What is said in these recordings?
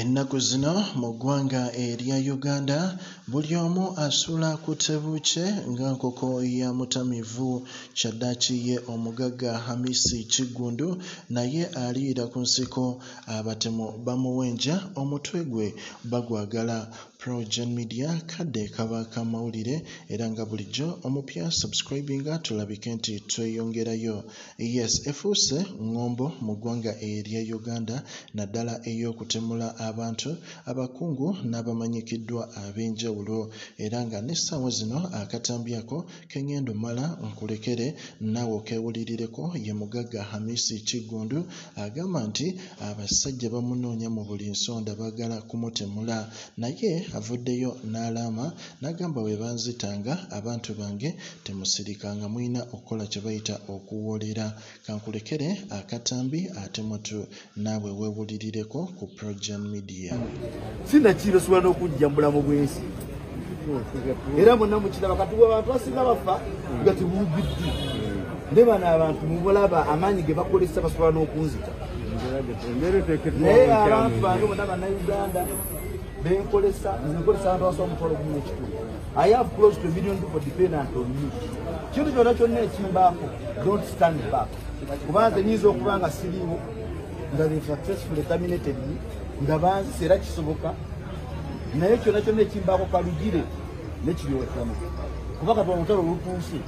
Ennaku zino mu ggwanga erya Uganda buli omu asula ku tebuukye nga nkoko ya mutamivu kyaddaaki ye omugagga Hamisi Kiggundu naye aliira ku nsiko abatemu bamuwenja omutwe gwe bagwagala. Progen Media kadde kaba ka mawulire era nga bulijjo omupya subscribinga tulabike nti tweyongerayo. Yes efuuse ŋŋombo mu ggwanga erya Uganda naddala ey'okutemula abantu abakungu n'abamanyikiddwa ab'enjawulo. Era nga n'essaawa zino akatambi ako ke ŋŋenda ommala nkulekere naawe okeewulirireko ye mugagga Hamisi Kiggundu agamba nti abasajja bamunoonya mu buli nsonda baagala kumutemula. Naye avuddeyo n'alaama n'agamba bwe banzitanga abantu bange temusirikanga mulina okukola kye bayita okuwoolera. Ka nkulekere akatambi ate mutu naawe weewulirireko ku Progen Media. sinnakiiro sobola n'okujja mu bulamu bw'ensi. Era mwenna mukiraba kati abantu basinga bafa nga tebuugiddi ne bano abantu mubulaba amaanyi ge bakolesa basobola n'okunzita. Naye abantu bange bonna bannayuganda benkolesa nkolesa abantu abasoba omutwalo gumu n'ekitundu i have close to a million people dependent on me. Kintu kyonna kyonna ekimbaako don't stand back. Kubanze nyinza okuba nga siriiwo nga they successfully terminated me nga banzisa era kisoboka naye kyonna kyonna ekimbaako kalugire nekiryokamu kuba kati olutalo olutuuse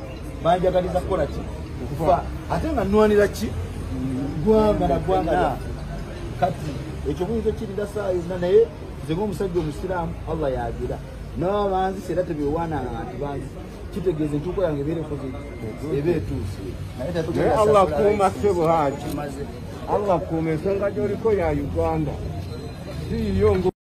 banjagaliza kukola ki? Okufa. Ate nga nnwanira ki? Gwanga na gwanga lyange kati ekyo muyinza okkirinda saa yonna naye nze ng'omusajja omusiraamu allah yagira naba banzisa era tebyewaananga nti banzi kitegeeza entuuko yange ebeerekoze eba etuuse naye allah kuuma ssebo haji allah kuuma ensonga gy'oliko ya uganda kwiyungu